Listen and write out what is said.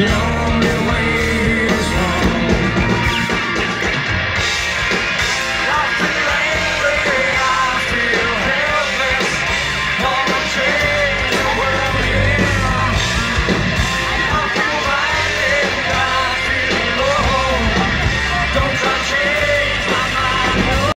Yeah.